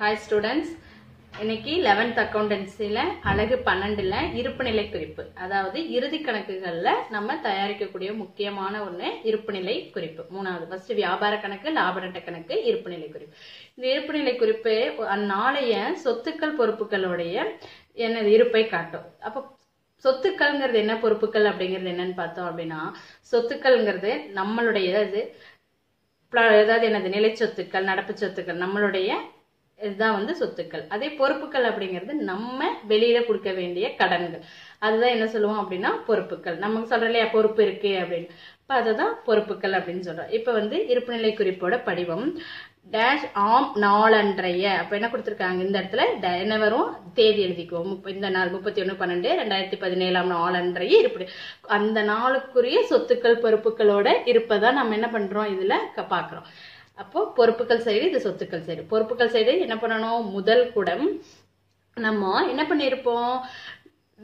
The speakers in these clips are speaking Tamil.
ஹாய் ஸ்டூடெண்ட்ஸ் இன்னைக்கு லெவன்த் அக்கௌண்டன்சில அழகு பன்னெண்டுல இருப்புநிலை குறிப்பு. அதாவது இறுதி கணக்குகள்ல நம்ம தயாரிக்கக்கூடிய முக்கியமான ஒண்ணு இருப்புநிலை குறிப்பு. மூணாவது ஃபர்ஸ்ட் வியாபார கணக்கு லாப நட்ட கணக்கு இருப்புநிலை குறிப்பு. இந்த இருப்புநிலை குறிப்பு அந்நாளைய சொத்துக்கள் பொறுப்புகளுடைய என்னது இருப்பை காட்டும். அப்போ சொத்துக்கள்ங்கிறது என்ன பொறுப்புகள் அப்படிங்கிறது என்னன்னு பார்த்தோம் அப்படின்னா சொத்துக்கள்ங்கிறது நம்மளுடைய இது ஏதாவது என்னது நிலை சொத்துக்கள் நடப்பு சொத்துக்கள் நம்மளுடைய இதுதான் வந்து சொத்துக்கள். அதே பொறுப்புகள் அப்படிங்கிறது நம்ம வெளியில கொடுக்க வேண்டிய கடன்கள். அதுதான் என்ன சொல்லுவோம் அப்படின்னா பொறுப்புகள் நமக்கு சொல்ற இல்லையா பொறுப்பு இருக்கு அப்படின்னு. இப்ப அதுதான் பொறுப்புகள் அப்படின்னு சொல்றோம். இப்ப வந்து இருப்புநிலை குறிப்போட படிவம். டேஷ் ஆம் நாளன்றைய. அப்ப என்ன கொடுத்துருக்காங்க? இந்த இடத்துல ட- என்ன வரும்? தேதி எழுதிக்குவோம். இந்த நாள் முப்பத்தி ஒண்ணு பன்னெண்டு ரெண்டாயிரத்தி பதினேழாம் நாளன்றைய இருப்பு அந்த நாளுக்குரிய சொத்துக்கள் பொறுப்புகளோட இருப்பதான் நம்ம என்ன பண்றோம்? இதுல க- பாக்குறோம் அப்போ பொறுப்புகள் சைடு இது சொத்துக்கள் சைடு. பொறுப்புகள் சைடு என்ன பண்ணணும்? முதல் குடம். நம்ம என்ன பண்ணியிருப்போம்?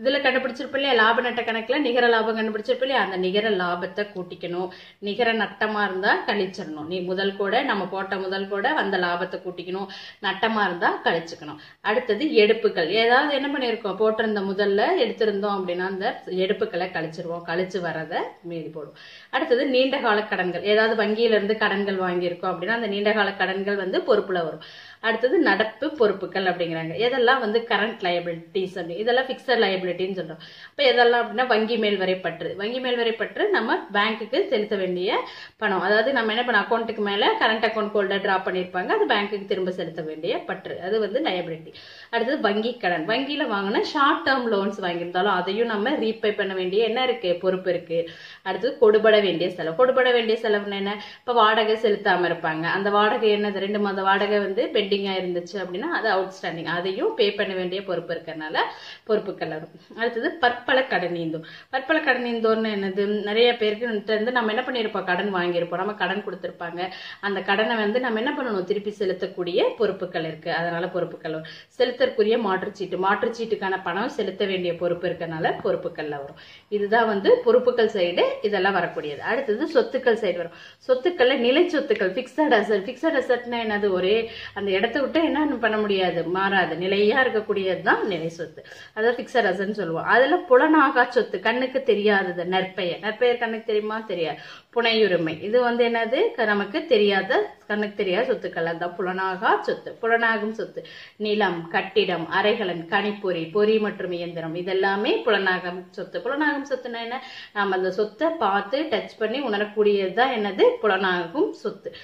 இதில் கண்டுபிடிச்சிருப்போம் இல்லையா லாப நட்ட கணக்கில் நிகர லாபம் கண்டுபிடிச்சிருப்போம் இல்லையா அந்த நிகர லாபத்தை கூட்டிக்கணும். நிகர நட்டமாக இருந்தால் கழிச்சிடணும். நீ முதல் கூட நம்ம போட்ட முதல் கூட அந்த லாபத்தை கூட்டிக்கணும். நட்டமாக இருந்தால் கழிச்சுக்கணும். அடுத்தது எடுப்புகள். ஏதாவது என்ன பண்ணியிருக்கோம்? போட்டிருந்த முதல்ல எடுத்திருந்தோம் அப்படின்னா அந்த எடுப்புகளை கழிச்சிருவோம். கழிச்சு வரதை மீதி போடுவோம் அடுத்தது நீண்ட கால கடன்கள். ஏதாவது வங்கியிலிருந்து கடன்கள் வாங்கியிருக்கோம் அப்படின்னா அந்த நீண்ட கால கடன்கள் வந்து பொறுப்பில் வரும். அடுத்தது நடப்பு பொறுப்புகள் அப்படிங்கிறாங்க. எதெல்லாம் வந்து கரண்ட் லயபிலிட்டிஸ் அப்படி இதெல்லாம் பிக்சட் லயபிலிட்டின்னு சொல்றோம். இப்போ எதெல்லாம் அப்படின்னா வங்கி மேல் வரை பற்று. வங்கி மேல் வரை பற்று நம்ம பேங்க்குக்கு செலுத்த வேண்டிய பணம். அதாவது நம்ம என்ன பண்ண அக்கௌண்ட்டுக்கு மேலே கரண்ட் அக்கௌண்ட் ஹோல்டர் ட்ரா பண்ணியிருப்பாங்க. அது பேங்க்குக்கு திரும்ப செலுத்த வேண்டிய பற்று. அது வந்து லயபிலிட்டி அடுத்தது வங்கி கடன். வங்கியில் வாங்கின ஷார்ட் டேர்ம் லோன்ஸ் வாங்கியிருந்தாலும் அதையும் நம்ம ரீபே பண்ண வேண்டிய என்ன இருக்கு? பொறுப்பு இருக்கு. அடுத்தது கொடுபட வேண்டிய செலவு. கொடுபட வேண்டிய செலவுன்னு என்ன? இப்போ வாடகை செலுத்தாமல் இருப்பாங்க. அந்த வாடகை என்னது? ரெண்டு மாத வாடகை வந்து பெண்டிங்காக இருந்துச்சு அப்படின்னா அது அவுட்ஸ்டாண்டிங் அதையும் பே பண்ண வேண்டிய பொறுப்பு இருக்கறனால பொறுப்புகள் வரும். அடுத்தது பற்பல கடன் ஈந்தோம் பற்பல கடன் ஈந்தோன்னு என்னது? நிறைய பேருக்கு இருந்து நம்ம என்ன பண்ணியிருப்போம் கடன் வாங்கியிருப்போம். நம்ம கடன் கொடுத்துருப்பாங்க. அந்த கடனை வந்து நம்ம என்ன பண்ணணும்? திருப்பி செலுத்தக்கூடிய பொறுப்புகள் இருக்கு. அதனால பொறுப்புகள் வரும். செலுத்தற்குரிய மாற்றுச்சீட்டு மாற்றுச்சீட்டுக்கான பணம் செலுத்த வேண்டிய பொறுப்பு இருக்கறனால பொறுப்புகள்ல வரும். இதுதான் வந்து பொறுப்புகள் சைடு இதெல்லாம் வரக்கூடியது. அடுத்தது சொத்துக்கள் சைடு வரும். சொத்துக்கள்ல நிலை சொத்துக்கள் பிக்சட் அசட் பிக்சட் அசட்னா என்னது? ஒரே அந்த இடத்த விட்டு என்ன பண்ண முடியாது? மாறாது. நிலையா இருக்கக்கூடியது தான் நிலை சொத்து. அதான் பிக்சர் அசட்னு சொல்லுவோம். அதுல புலனாகா சொத்து கண்ணுக்கு தெரியாதது நற்பெயர். நற்பெயர் கண்ணுக்கு தெரியுமா? தெரியாது. புனையுரிமை. இது வந்து என்னது? க- நமக்கு தெரியாத கண்ணுக்கு தெரியாத சொத்துக்கள். அதுதான் புலனாகா சொத்து. புலனாகும் சொத்து. நிலம் கட்டிடம் அறைகலன் கணிப்பொறி பொறி மற்றும் இயந்திரம். இதெல்லாமே புலனாகும் சொத்து. புலனாகும் சொத்துன்னா என்ன? நாம அந்த சொத்தை பார்த்து டச் பண்ணி உணரக்கூடியது தான் என்னது? புலனாகும் சொத்து.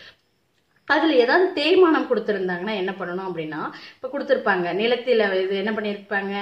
அதில் ஏதாவது தேய்மானம் கொடுத்துருந்தாங்கன்னா என்ன பண்ணணும் அப்படின்னா இப்போ கொடுத்துருப்பாங்க. நிலத்தில் இது என்ன பண்ணியிருப்பாங்க?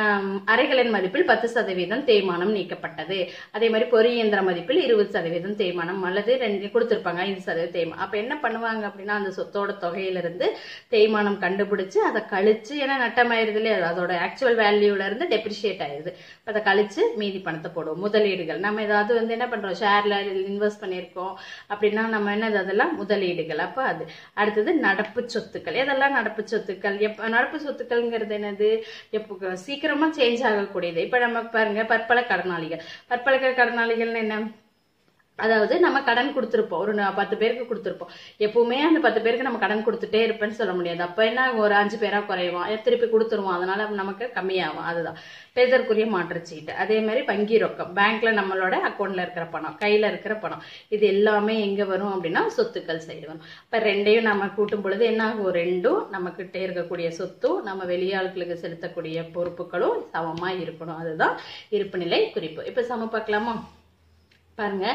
ஆம், அறைகளின் மதிப்பில் பத்து சதவீதம் தேய்மானம் நீக்கப்பட்டது. அதே மாதிரி பொறியந்திர மதிப்பில் இருபது சதவீதம் தேய்மானம் அல்லது ரெண்டு கொடுத்துருப்பாங்க ஐந்து சதவீதம் தேய்மானம். அப்போ என்ன பண்ணுவாங்க அப்படின்னா அந்த சொத்தோட தொகையிலிருந்து தேய்மானம் கண்டுபிடிச்சு அதை கழிச்சு ஏன்னா நட்டமாயிருது இல்லையா? அதோட ஆக்சுவல் வேல்யூல இருந்து டெப்ரிஷியேட் ஆயிருது. இப்போ அதை கழிச்சு மீதி பணத்தை போடுவோம். முதலீடுகள். நம்ம ஏதாவது வந்து என்ன பண்றோம்? ஷேர்ல இன்வெஸ்ட் பண்ணியிருக்கோம் அப்படின்னா நம்ம என்னது அதெல்லாம் முதலீடுகள். அப்போ அது. அடுத்தது நடப்பு சொத்துக்கள். எதெல்லாம் நடப்பு சொத்துக்கள்? எப் நடப்பு சொத்துக்கள்ங்கிறது என்னது? எப்போ சீக்கிரமா சேஞ்ச் ஆகக்கூடியது. இப்ப நம்ம பாருங்க பற்பல கடனாளிகள். பற்பல கடனாளிகள்னு என்ன? அதாவது நம்ம கடன் கொடுத்துருப்போம். ஒரு நா- பத்து பேருக்கு கொடுத்துருப்போம். எப்பவுமே அந்த பத்து பேருக்கு நம்ம கடன் கொடுத்துட்டே இருப்பேன்னு சொல்ல முடியாது. அப்ப என்ன ஒரு அஞ்சு பேரா குறையும் திருப்பி கொடுத்துருவோம் அதனால நமக்கு கம்மியாகும். அதுதான். பேதற்குரிய மாற்றுச்சீட்டு. அதே மாதிரி வங்கி ரொக்கம். பேங்க்ல நம்மளோட அக்கௌண்ட்ல இருக்கிற பணம். கையில இருக்கிற பணம். இது எல்லாமே எங்க வரும் அப்படின்னா சொத்துக்கள் சைடு வரும். இப்ப ரெண்டையும் நம்ம கூட்டும் பொழுது என்ன ஆகும் ரெண்டும் நம்ம இருக்கக்கூடிய சொத்தும் நம்ம வெளியாட்களுக்கு செலுத்தக்கூடிய பொறுப்புகளும் சமமா இருக்கணும். அதுதான் இருப்புநிலை குறிப்பு. இப்ப சம பார்க்கலாமா? பாருங்க.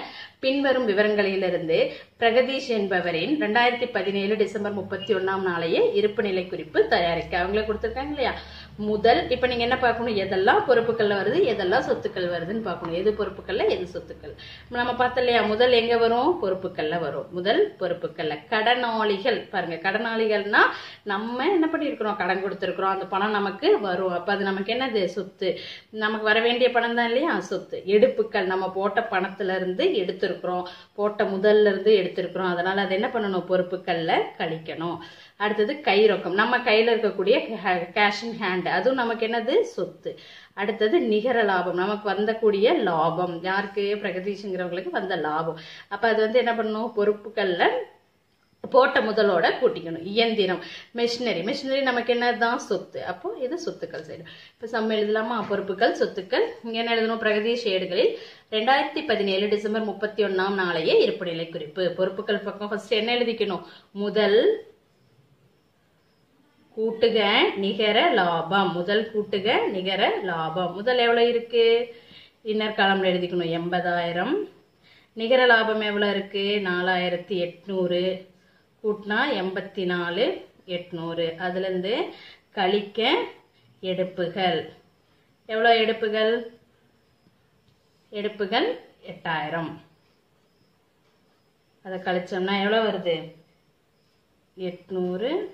பின்வரும் விவரங்களிலிருந்து பிரகதீஷ் என்பவரின் ரெண்டாயிரத்தி பதினேழு டிசம்பர் முப்பத்தி ஒன்னாம் நாளையே இருப்பு நிலை குறிப்பு தயாரிக்க அவங்களே கொடுத்துருக்காங்க இல்லையா? முதல் இப்ப நீங்க என்ன பார்க்கணும்? எதெல்லாம் பொறுப்புகள்ல வருது? எதெல்லாம் சொத்துக்கள் வருதுன்னு பார்க்கணும். எது பொறுப்புகள்ல எது சொத்துக்கள்? நம்ம பார்த்தோம் இல்லையா முதல் எங்க வரும்? பொறுப்புகள்ல வரும். முதல் பொறுப்புகள்ல கடனாளிகள். பாருங்க கடனாளிகள்னா நம்ம என்ன பண்ணிருக்கிறோம் கடன் கொடுத்துருக்குறோம். அந்த பணம் நமக்கு வரும். அப்ப அது நமக்கு என்னது? சொத்து. நமக்கு வர வேண்டிய பணம் தான் இல்லையா? சொத்து. எடுப்புக்கள் நம்ம போட்ட பணத்துல இருந்து எடுத்திருக்கிறோம். போட்ட முதல்ல இருந்து எடுத்திருக்கிறோம். அதனால அது என்ன பண்ணணும்? பொறுப்புகள்ல கழிக்கணும். அடுத்தது கை ரொக்கம் நம்ம கையில இருக்கக்கூடிய கேஷ் இன் ஹேண்ட் அதுவும் நமக்கு என்னது? சொத்து. அடுத்தது நிகர லாபம். நமக்கு வந்தக்கூடிய லாபம். யாருக்கு? பிரகதீஷுங்கிறவங்களுக்கு வந்த லாபம். அப்ப அது வந்து என்ன பண்ணணும்? பொறுப்புகள்ல போட்ட முதலோட கூட்டிக்கணும். இயந்திரம். மெஷினரி மெஷினரி நமக்கு என்னதான் சொத்து. அப்போ இது சொத்துக்கள் சைடு இப்போ சம்ம எழுதலாமா? பொறுப்புகள் சொத்துக்கள். என்ன எழுதணும்? பிரகதீஷ் ஏடுகளில் ரெண்டாயிரத்தி பதினேழு டிசம்பர் முப்பத்தி ஒன்னாம் நாளையே இருப்புநிலை குறிப்பு. பொறுப்புகள் பக்கம் ஃபர்ஸ்ட் என்ன எழுதிக்கணும்? முதல் கூட்டுக நிகர லாபம். முதல் கூட்டுக நிகர லாபம். முதல் எவ்வளோ இருக்கு? இன்னர் காலம்ல எழுதிக்கணும். எண்பதாயிரம். நிகர லாபம் எவ்வளோ இருக்கு? நாலாயிரத்தி எட்நூறு. கூட்டினா எண்பத்தி நாலு எட்நூறு. அதுலேருந்து கழிக்க எடுப்புகள். எவ்வளோ எடுப்புகள்? எடுப்புகள் எட்டாயிரம். அதை கழிச்சோம்னா எவ்வளோ வருது? எட்நூறு.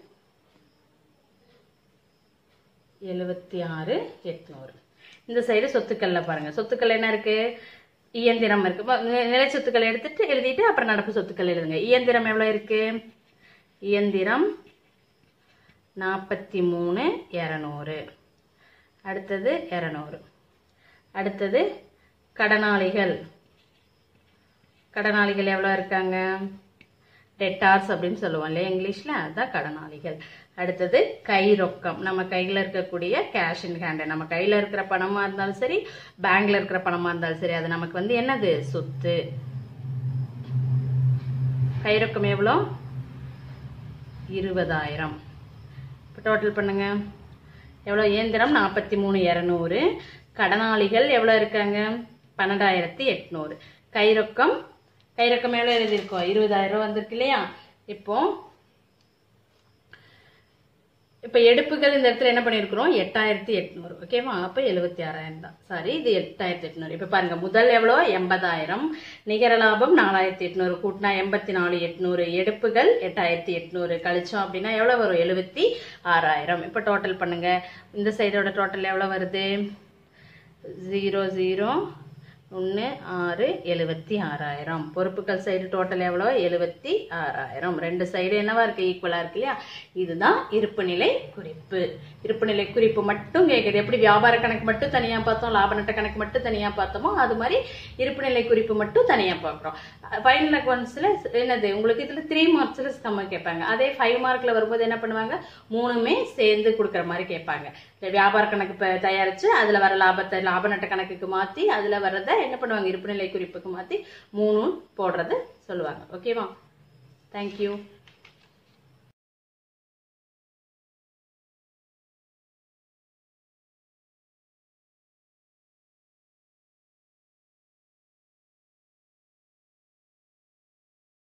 எழுபத்தி ஆறு எட்நூறு. இந்த சைடு சொத்துக்கள்ல பாருங்க. சொத்துக்கள் என்ன இருக்கு? இயந்திரம் இருக்கு. நிலை சொத்துக்கள் எடுத்துட்டு எழுதிட்டு அப்புறம் நடப்பு சொத்துக்கள் எழுதுங்க. இயந்திரம் எவ்வளவு இருக்கு? இயந்திரம் நாற்பத்தி மூணு இரநூறு. அடுத்தது இரநூறு. அடுத்தது கடனாளிகள். கடனாளிகள் எவ்வளோ இருக்காங்க? டெட்டார்ஸ் அப்படின்னு சொல்லுவோம் இல்லையா இங்கிலீஷில்? அதுதான் கடனாளிகள். அடுத்தது கை ரொக்கம் நம்ம கையில் இருக்கக்கூடிய கேஷ் இன் ஹேண்டு நம்ம கையில் இருக்கிற பணமாக இருந்தாலும் சரி பேங்க்ல இருக்கிற பணமாக இருந்தாலும் சரி அது நமக்கு வந்து என்னது? சொத்து. கை ரொக்கம் எவ்வளோ? இருபதாயிரம். இப்போ டோட்டல் பண்ணுங்க. எவ்வளோ? இயந்திரம் நாற்பத்தி மூணு இரநூறு. கடனாளிகள் எவ்வளோ இருக்காங்க? பன்னெண்டாயிரத்தி எட்நூறு. கை கைரக்க கை எவ்வளோ எழுதியிருக்கோம். இருபதாயிரம் ரூபா வந்திருக்கு இல்லையா? இப்போ இப்போ எடுப்புகள் இந்த இடத்துல என்ன பண்ணியிருக்கிறோம்? எட்டாயிரத்தி எட்நூறு. ஓகேவா அப்போ எழுபத்தி ஆறாயிரம் தான். சாரி இது எட்டாயிரத்தி எட்நூறு. இப்போ பாருங்க முதல் எவ்வளோ? எண்பதாயிரம். நிகர லாபம் நாலாயிரத்தி எட்நூறு. கூட்டினா எண்பத்தி நாலு எட்நூறு. எடுப்புகள் எட்டாயிரத்தி எட்நூறு. கழிச்சோம் அப்படின்னா எவ்வளோ வரும்? எழுபத்தி ஆறாயிரம். இப்போ டோட்டல் பண்ணுங்க. இந்த சைடோட டோட்டல் எவ்வளோ வருது? ஜீரோ ஜீரோ ஒன்று ஆறு எழுபத்தி ஆறாயிரம். பொறுப்புகள் சைடு டோட்டல் எவ்வளோ? எழுபத்தி ஆறாயிரம். ரெண்டு சைடு என்னவா இருக்கு? ஈக்குவலாக இருக்கு இல்லையா? இதுதான் இருப்புநிலை குறிப்பு. இருப்புநிலை குறிப்பு மட்டும் கேட்குது எப்படி வியாபார கணக்கு மட்டும் தனியாக பார்த்தோம் லாப நட்ட கணக்கு மட்டும் தனியாக பார்த்தோமோ அது மாதிரி இருப்புநிலை குறிப்பு மட்டும் தனியாக பார்க்குறோம். ஃபைனல் அக்கௌண்ட்ஸில் என்னது? உங்களுக்கு இதில் த்ரீ மார்க்ஸில் நம்ம கேட்பாங்க. அதே ஃபைவ் மார்க்கில் வரும்போது என்ன பண்ணுவாங்க? மூணுமே சேர்ந்து கொடுக்குற மாதிரி கேட்பாங்க. வியாபார கணக்கு தயாரித்து அதில் வர லாபத்தை லாப நட்ட கணக்குக்கு மாற்றி அதில் வர்றதை என்ன பண்ணுவாங்க? இருப்புநிலை குறிப்புக்கு மாற்றி மூணும் போடுறது சொல்லுவாங்க. ஓகேவா தேங்க்யூ